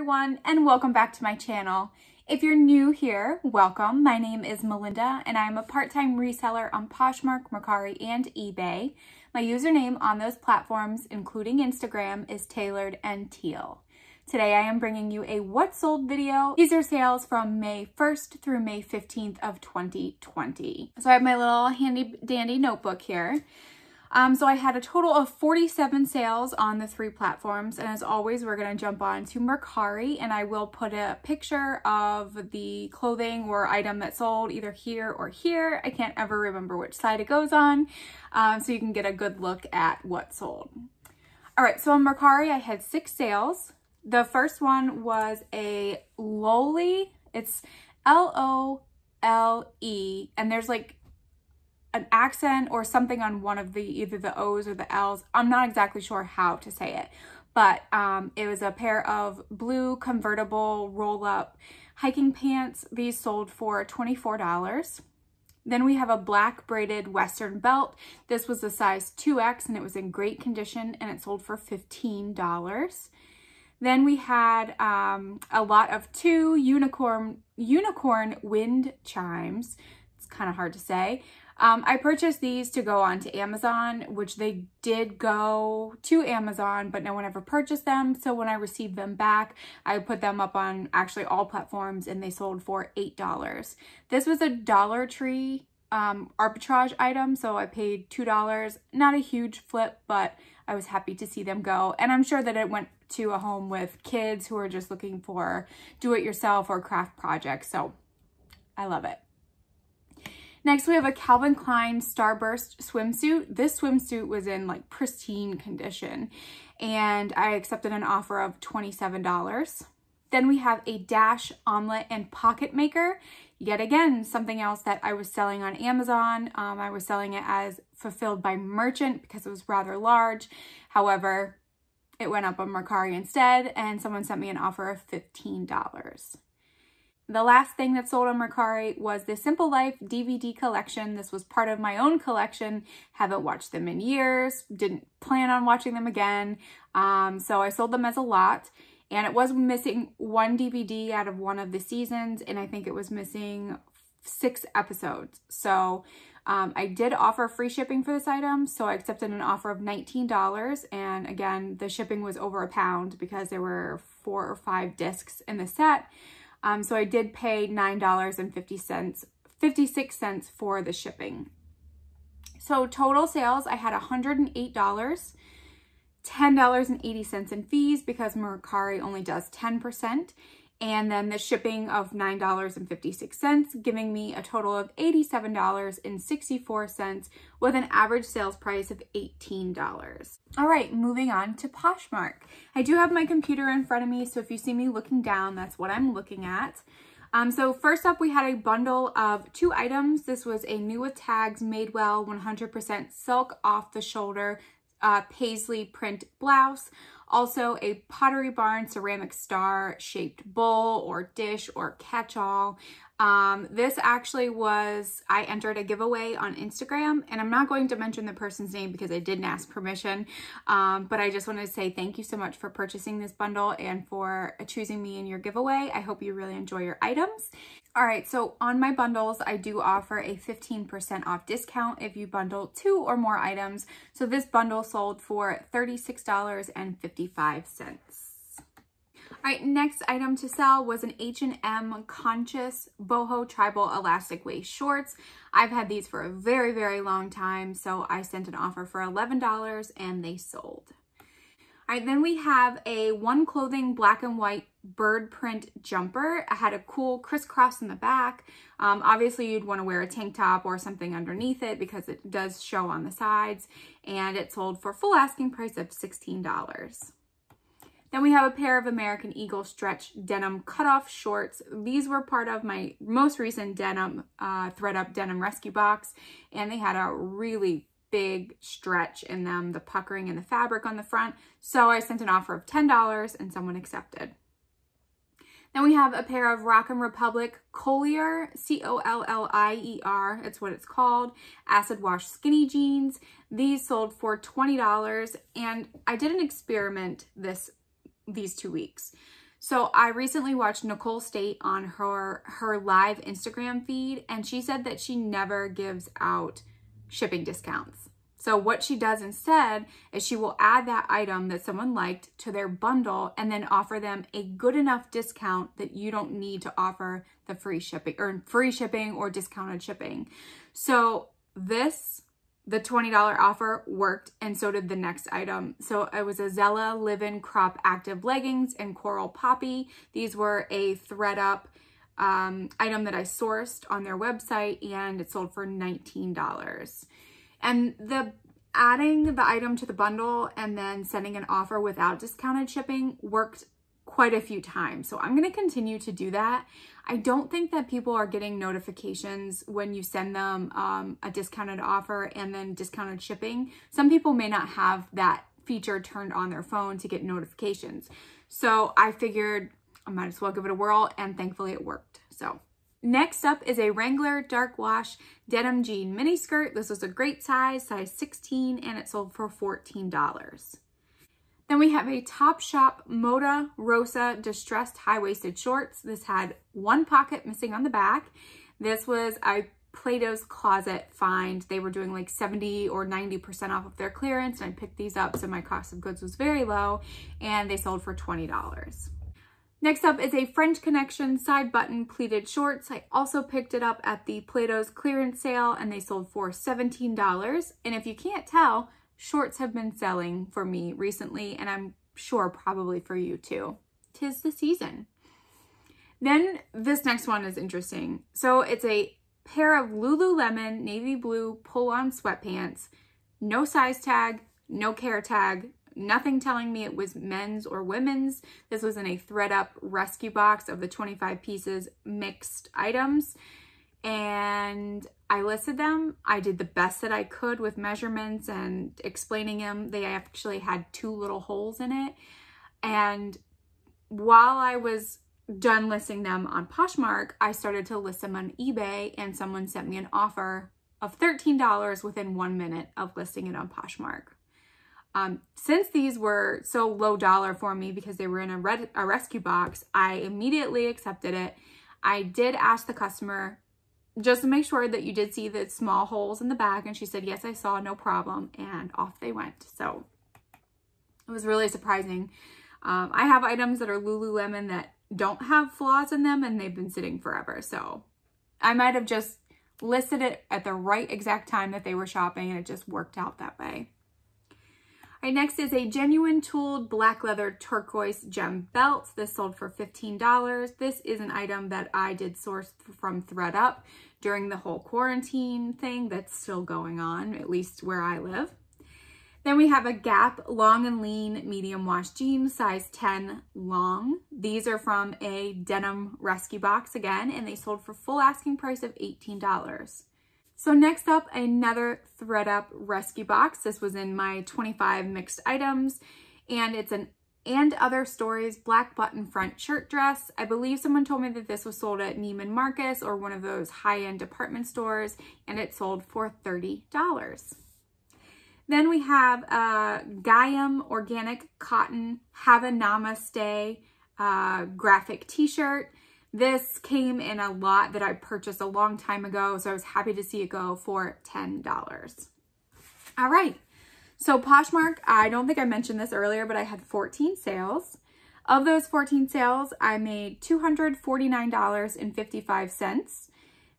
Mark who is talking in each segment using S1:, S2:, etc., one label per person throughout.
S1: everyone and welcome back to my channel. If you're new here, welcome. My name is Melinda and I'm a part-time reseller on Poshmark, Mercari, and eBay. My username on those platforms, including Instagram, is Tailored and Teal. Today I am bringing you a what sold video. These are sales from May 1st through May 15th of 2020. So I have my little handy dandy notebook here. Um, so I had a total of 47 sales on the three platforms. And as always, we're going to jump on to Mercari and I will put a picture of the clothing or item that sold either here or here. I can't ever remember which side it goes on. Um, so you can get a good look at what sold. All right, so on Mercari, I had six sales. The first one was a Lole. It's L-O-L-E. And there's like an accent or something on one of the either the O's or the L's. I'm not exactly sure how to say it, but um, it was a pair of blue convertible roll-up hiking pants. These sold for $24. Then we have a black braided western belt. This was a size 2X and it was in great condition and it sold for $15. Then we had um, a lot of two unicorn unicorn wind chimes. Kind of hard to say. Um, I purchased these to go onto Amazon, which they did go to Amazon, but no one ever purchased them. So when I received them back, I put them up on actually all platforms and they sold for $8. This was a Dollar Tree um, arbitrage item, so I paid $2. Not a huge flip, but I was happy to see them go. And I'm sure that it went to a home with kids who are just looking for do-it-yourself or craft projects. So I love it. Next, we have a Calvin Klein Starburst swimsuit. This swimsuit was in like pristine condition and I accepted an offer of $27. Then we have a Dash omelet and pocket maker. Yet again, something else that I was selling on Amazon. Um, I was selling it as fulfilled by merchant because it was rather large. However, it went up on Mercari instead and someone sent me an offer of $15. The last thing that sold on Mercari was the Simple Life DVD collection. This was part of my own collection. Haven't watched them in years. Didn't plan on watching them again. Um, so I sold them as a lot. And it was missing one DVD out of one of the seasons. And I think it was missing six episodes. So um, I did offer free shipping for this item. So I accepted an offer of $19. And again, the shipping was over a pound because there were four or five discs in the set. Um, so I did pay $9.50, 56 cents for the shipping. So total sales, I had $108, $10.80 in fees because Mercari only does 10% and then the shipping of $9.56, giving me a total of $87.64 with an average sales price of $18. All right, moving on to Poshmark. I do have my computer in front of me, so if you see me looking down, that's what I'm looking at. Um, so first up, we had a bundle of two items. This was a new with tags Madewell 100% silk off the shoulder uh, paisley print blouse. Also a Pottery Barn ceramic star shaped bowl or dish or catch-all. Um, this actually was, I entered a giveaway on Instagram and I'm not going to mention the person's name because I didn't ask permission, um, but I just wanted to say thank you so much for purchasing this bundle and for choosing me in your giveaway. I hope you really enjoy your items. All right, so on my bundles, I do offer a 15% off discount if you bundle two or more items. So this bundle sold for $36.55. All right, next item to sell was an H&M Conscious Boho Tribal Elastic Waist Shorts. I've had these for a very, very long time, so I sent an offer for $11 and they sold. All right, then we have a One Clothing black and white bird print jumper. I had a cool crisscross in the back. Um, obviously, you'd want to wear a tank top or something underneath it because it does show on the sides. And it sold for full asking price of $16. Then we have a pair of American Eagle stretch denim cutoff shorts. These were part of my most recent denim uh, thredUP denim rescue box, and they had a really big stretch in them, the puckering and the fabric on the front. So I sent an offer of $10 and someone accepted. Then we have a pair of Rock & Republic Collier, C-O-L-L-I-E-R, it's what it's called, acid wash skinny jeans. These sold for $20 and I did an experiment this these two weeks. So I recently watched Nicole State on her, her live Instagram feed, and she said that she never gives out shipping discounts. So what she does instead is she will add that item that someone liked to their bundle and then offer them a good enough discount that you don't need to offer the free shipping or free shipping or discounted shipping. So this the $20 offer worked and so did the next item. So it was a Zella Live-In Crop Active Leggings in Coral Poppy. These were a ThredUp um, item that I sourced on their website and it sold for $19. And the adding the item to the bundle and then sending an offer without discounted shipping worked quite a few times. So I'm going to continue to do that. I don't think that people are getting notifications when you send them um, a discounted offer and then discounted shipping. Some people may not have that feature turned on their phone to get notifications. So I figured I might as well give it a whirl and thankfully it worked. So next up is a Wrangler dark wash denim jean mini skirt. This was a great size, size 16, and it sold for $14. Then we have a Topshop Moda Rosa distressed high-waisted shorts. This had one pocket missing on the back. This was a Plato's Closet find. They were doing like 70 or 90% off of their clearance and I picked these up so my cost of goods was very low and they sold for $20. Next up is a French Connection side button pleated shorts. I also picked it up at the Plato's clearance sale and they sold for $17. And if you can't tell, shorts have been selling for me recently, and I'm sure probably for you too. Tis the season. Then this next one is interesting. So it's a pair of Lululemon navy blue pull-on sweatpants, no size tag, no care tag, nothing telling me it was men's or women's. This was in a ThredUp rescue box of the 25 pieces mixed items and I listed them. I did the best that I could with measurements and explaining them. They actually had two little holes in it. And while I was done listing them on Poshmark, I started to list them on eBay and someone sent me an offer of $13 within one minute of listing it on Poshmark. Um, since these were so low dollar for me because they were in a, red, a rescue box, I immediately accepted it. I did ask the customer just to make sure that you did see the small holes in the bag. And she said, yes, I saw, no problem. And off they went. So it was really surprising. Um, I have items that are Lululemon that don't have flaws in them and they've been sitting forever. So I might have just listed it at the right exact time that they were shopping and it just worked out that way. Next is a genuine tooled black leather turquoise gem belt. This sold for $15. This is an item that I did source from ThredUp during the whole quarantine thing that's still going on, at least where I live. Then we have a Gap long and lean medium wash jeans, size 10 long. These are from a denim rescue box again, and they sold for full asking price of $18. So next up, another ThredUp rescue box. This was in my 25 mixed items and it's an and other stories black button front shirt dress. I believe someone told me that this was sold at Neiman Marcus or one of those high-end department stores and it sold for $30. Then we have a Gaiam organic cotton Have a Namaste uh, graphic t-shirt. This came in a lot that I purchased a long time ago, so I was happy to see it go for $10. All right, so Poshmark, I don't think I mentioned this earlier, but I had 14 sales. Of those 14 sales, I made $249.55.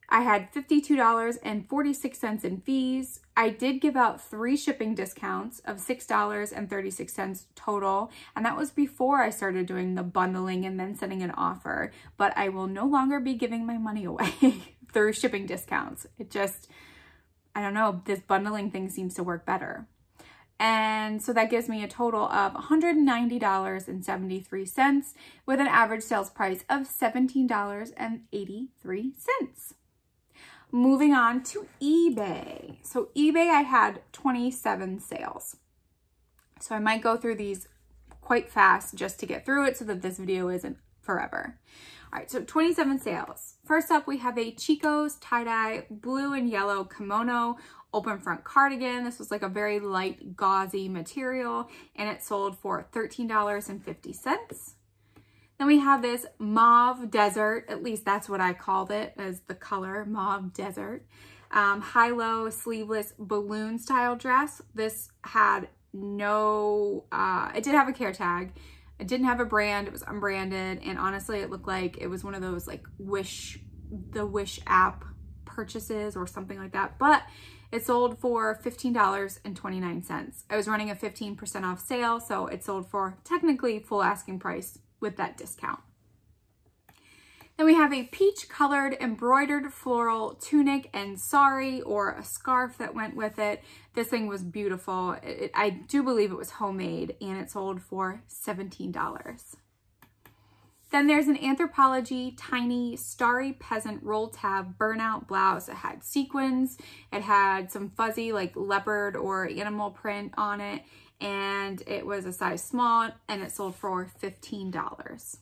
S1: I had $52.46 in fees. I did give out three shipping discounts of $6.36 total, and that was before I started doing the bundling and then sending an offer, but I will no longer be giving my money away through shipping discounts. It just, I don't know, this bundling thing seems to work better. And so that gives me a total of $190.73 with an average sales price of $17.83. Moving on to eBay. So eBay, I had 27 sales. So I might go through these quite fast just to get through it so that this video isn't forever. All right, so 27 sales. First up, we have a Chico's tie-dye blue and yellow kimono open front cardigan. This was like a very light gauzy material and it sold for $13.50. Then we have this mauve desert, at least that's what I called it as the color, mauve desert. Um, high-low sleeveless balloon style dress. This had no, uh, it did have a care tag. It didn't have a brand, it was unbranded. And honestly, it looked like it was one of those like Wish, the Wish app purchases or something like that. But it sold for $15.29. I was running a 15% off sale, so it sold for technically full asking price with that discount. Then we have a peach colored embroidered floral tunic and sari or a scarf that went with it. This thing was beautiful. It, I do believe it was homemade and it sold for $17. Then there's an Anthropologie tiny starry peasant roll tab burnout blouse. It had sequins. It had some fuzzy like leopard or animal print on it. And it was a size small and it sold for $15.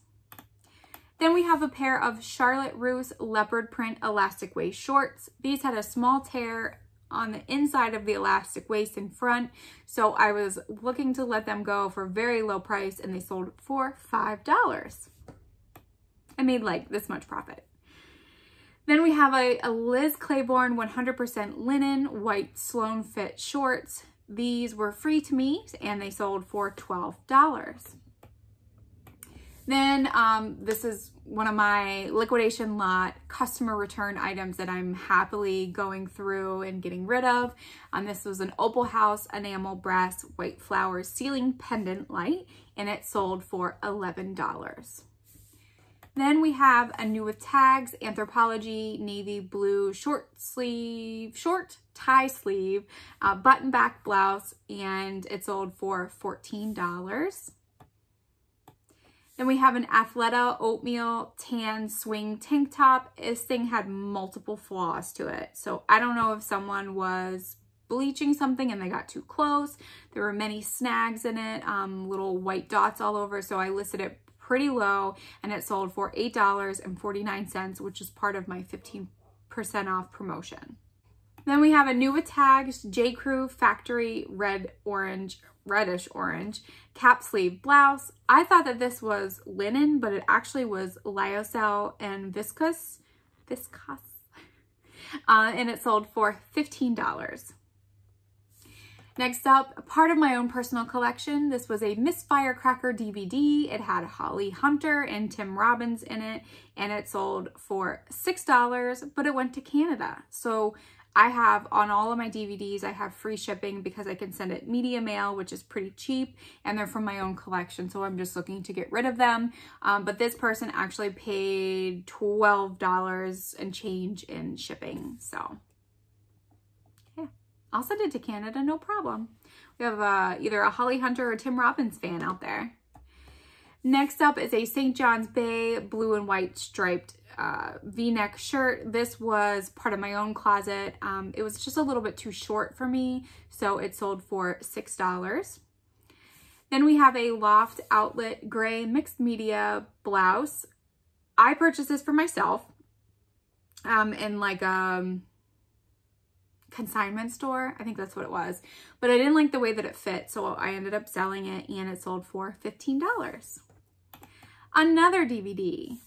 S1: Then we have a pair of Charlotte Russe leopard print elastic waist shorts. These had a small tear on the inside of the elastic waist in front. So I was looking to let them go for very low price and they sold for $5. I made like this much profit. Then we have a, a Liz Claiborne 100% linen white Sloan fit shorts. These were free to me and they sold for $12. Then um, this is one of my liquidation lot customer return items that I'm happily going through and getting rid of. Um, this was an Opal House enamel brass white flowers ceiling pendant light and it sold for $11. Then we have a new with tags, Anthropologie navy blue short sleeve, short tie sleeve, uh, button back blouse, and it sold for $14. Then we have an Athleta oatmeal tan swing tank top. This thing had multiple flaws to it. So I don't know if someone was bleaching something and they got too close. There were many snags in it, um, little white dots all over. So I listed it pretty low and it sold for $8.49, which is part of my 15% off promotion. Then we have a new tags J. Crew Factory Red Orange, reddish orange cap sleeve blouse. I thought that this was linen, but it actually was lyocell and viscose, viscose, uh, and it sold for $15. Next up, part of my own personal collection. This was a Miss Firecracker DVD. It had Holly Hunter and Tim Robbins in it, and it sold for $6, but it went to Canada. So I have, on all of my DVDs, I have free shipping because I can send it media mail, which is pretty cheap, and they're from my own collection, so I'm just looking to get rid of them. Um, but this person actually paid $12 and change in shipping, so I'll send it to Canada, no problem. We have uh, either a Holly Hunter or Tim Robbins fan out there. Next up is a St. John's Bay blue and white striped uh, v-neck shirt. This was part of my own closet. Um, it was just a little bit too short for me, so it sold for $6. Then we have a Loft Outlet Gray Mixed Media blouse. I purchased this for myself um, in like um, consignment store. I think that's what it was. But I didn't like the way that it fit, so I ended up selling it and it sold for $15. Another DVD.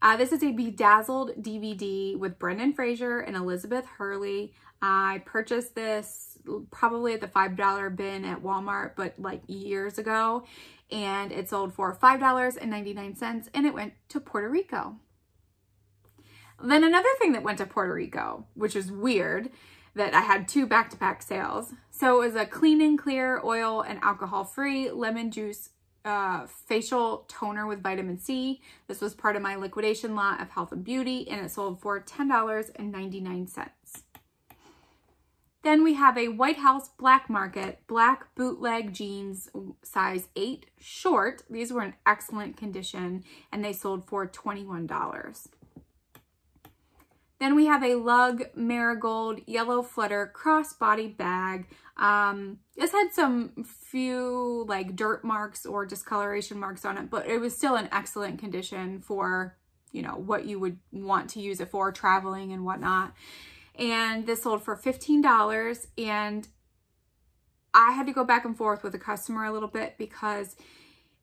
S1: Uh, this is a Bedazzled DVD with Brendan Fraser and Elizabeth Hurley. I purchased this probably at the $5 bin at Walmart, but like years ago. And it sold for $5.99 and it went to Puerto Rico. Then another thing that went to Puerto Rico, which is weird, that I had two back-to-back sales. So it was a clean and clear oil and alcohol-free lemon juice uh, facial toner with vitamin C. This was part of my liquidation lot of health and beauty and it sold for $10.99. Then we have a White House Black Market black bootleg jeans size 8 short. These were in excellent condition and they sold for $21. Then we have a Lug Marigold Yellow Flutter crossbody bag. Um, this had some few like dirt marks or discoloration marks on it, but it was still in excellent condition for, you know, what you would want to use it for, traveling and whatnot. And this sold for $15 and I had to go back and forth with the customer a little bit because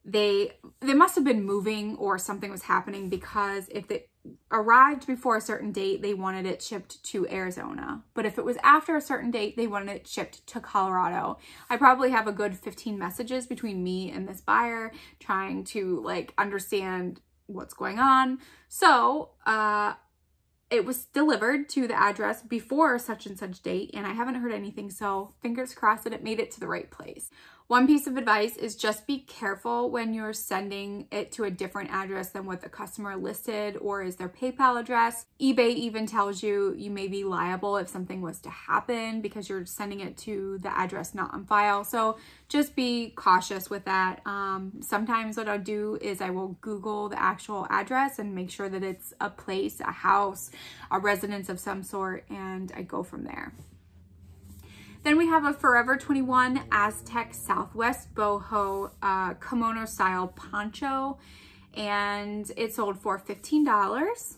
S1: they they must have been moving or something was happening because if it arrived before a certain date, they wanted it shipped to Arizona. But if it was after a certain date, they wanted it shipped to Colorado. I probably have a good 15 messages between me and this buyer trying to like understand what's going on. So, uh, it was delivered to the address before such and such date and I haven't heard anything so fingers crossed that it made it to the right place. One piece of advice is just be careful when you're sending it to a different address than what the customer listed or is their PayPal address. eBay even tells you you may be liable if something was to happen because you're sending it to the address not on file. So just be cautious with that. Um, sometimes what I'll do is I will Google the actual address and make sure that it's a place, a house, a residence of some sort, and I go from there. Then we have a Forever 21 Aztec Southwest Boho uh, kimono style poncho and it sold for $15.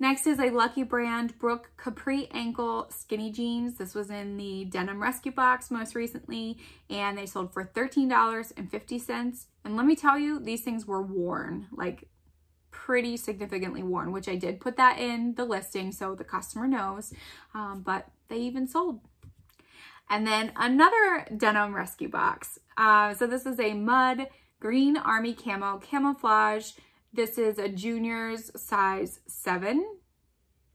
S1: Next is a Lucky Brand Brooke Capri Ankle Skinny Jeans. This was in the Denim Rescue Box most recently, and they sold for $13.50. And let me tell you, these things were worn, like pretty significantly worn, which I did put that in the listing so the customer knows, um, but they even sold. And then another denim rescue box. Uh, so this is a mud green army camo camouflage. This is a juniors size seven.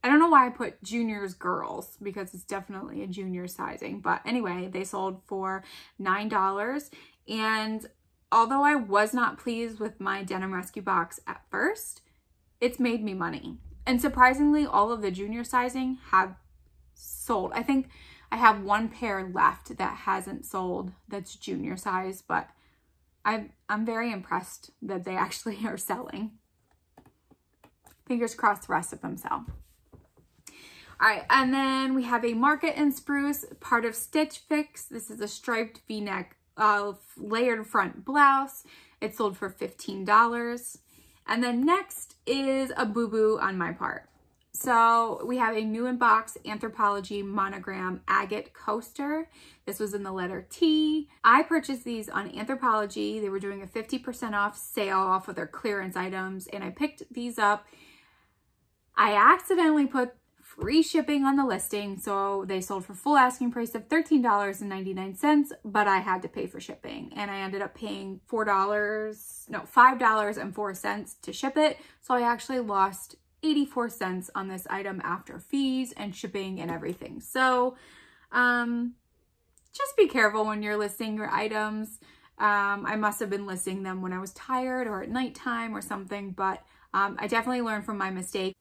S1: I don't know why I put juniors girls because it's definitely a junior sizing. But anyway, they sold for $9. And although I was not pleased with my denim rescue box at first, it's made me money. And surprisingly, all of the junior sizing have sold. I think I have one pair left that hasn't sold that's junior size, but i I'm very impressed that they actually are selling. Fingers crossed the rest of them sell. All right, and then we have a Market and Spruce, part of Stitch Fix. This is a striped v-neck uh, layered front blouse. It sold for $15. And then next is a boo-boo on my part. So we have a new in box Anthropologie monogram agate coaster. This was in the letter T. I purchased these on Anthropologie. They were doing a 50% off sale off of their clearance items and I picked these up. I accidentally put free shipping on the listing. So they sold for full asking price of $13.99, but I had to pay for shipping and I ended up paying $4, no, $5.04 to ship it. So I actually lost 84 cents on this item after fees and shipping and everything. So um, just be careful when you're listing your items. Um, I must have been listing them when I was tired or at nighttime or something, but um, I definitely learned from my mistake.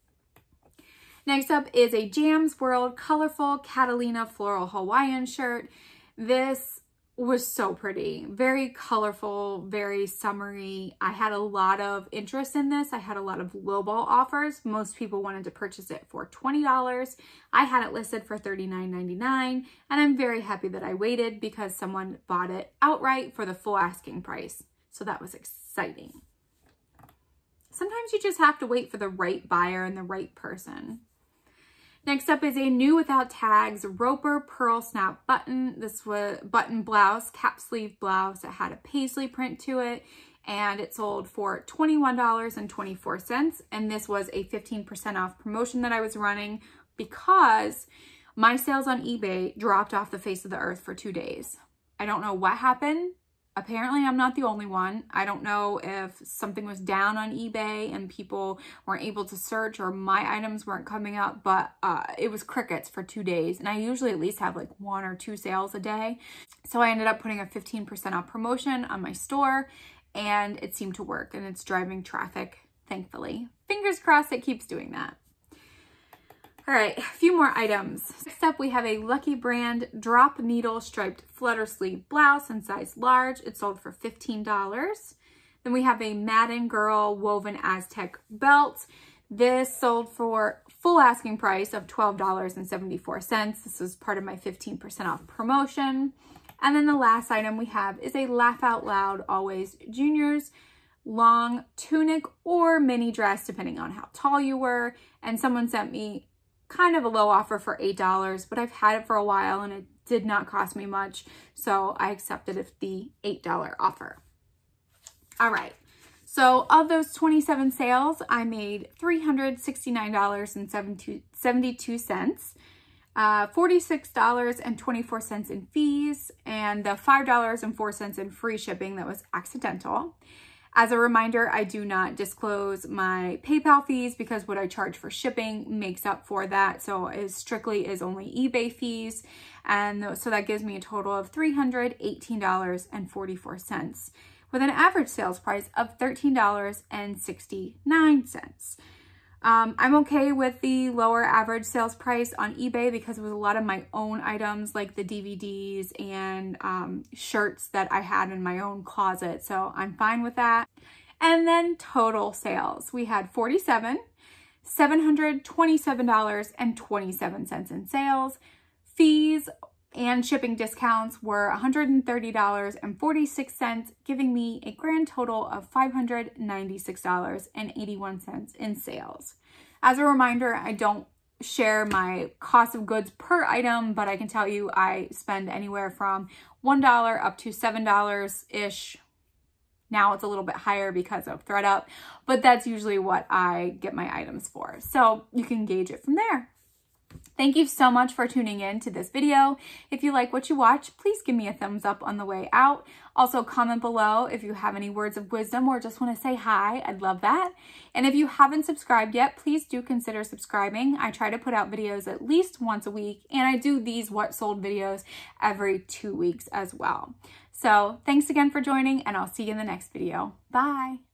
S1: Next up is a Jams World Colorful Catalina Floral Hawaiian shirt. This was so pretty. Very colorful, very summery. I had a lot of interest in this. I had a lot of lowball offers. Most people wanted to purchase it for $20. I had it listed for $39.99 and I'm very happy that I waited because someone bought it outright for the full asking price. So that was exciting. Sometimes you just have to wait for the right buyer and the right person. Next up is a new without tags Roper Pearl Snap button. This was button blouse, cap sleeve blouse. It had a paisley print to it and it sold for $21.24. And this was a 15% off promotion that I was running because my sales on eBay dropped off the face of the earth for two days. I don't know what happened apparently I'm not the only one. I don't know if something was down on eBay and people weren't able to search or my items weren't coming up, but uh, it was crickets for two days. And I usually at least have like one or two sales a day. So I ended up putting a 15% off promotion on my store and it seemed to work and it's driving traffic, thankfully. Fingers crossed it keeps doing that. All right, a few more items. Next up, we have a Lucky Brand drop needle striped flutter sleeve blouse in size large. It sold for $15. Then we have a Madden Girl woven Aztec belt. This sold for full asking price of $12.74. This was part of my 15% off promotion. And then the last item we have is a Laugh Out Loud Always Juniors long tunic or mini dress, depending on how tall you were. And someone sent me kind of a low offer for $8, but I've had it for a while and it did not cost me much. So I accepted the $8 offer. All right. So of those 27 sales, I made $369.72, uh, $46.24 in fees, and the $5.04 in free shipping that was accidental. As a reminder, I do not disclose my PayPal fees because what I charge for shipping makes up for that. So it strictly is only eBay fees. And so that gives me a total of $318.44 with an average sales price of $13.69. Um, I'm okay with the lower average sales price on eBay because it was a lot of my own items like the DVDs and um, shirts that I had in my own closet. So I'm fine with that. And then total sales. We had 47, $727.27 in sales. Fees and shipping discounts were $130.46, giving me a grand total of $596.81 in sales. As a reminder, I don't share my cost of goods per item, but I can tell you I spend anywhere from $1 up to $7-ish. Now it's a little bit higher because of ThredUp, but that's usually what I get my items for. So you can gauge it from there. Thank you so much for tuning in to this video. If you like what you watch, please give me a thumbs up on the way out. Also comment below if you have any words of wisdom or just want to say hi. I'd love that. And if you haven't subscribed yet, please do consider subscribing. I try to put out videos at least once a week and I do these what sold videos every two weeks as well. So thanks again for joining and I'll see you in the next video. Bye.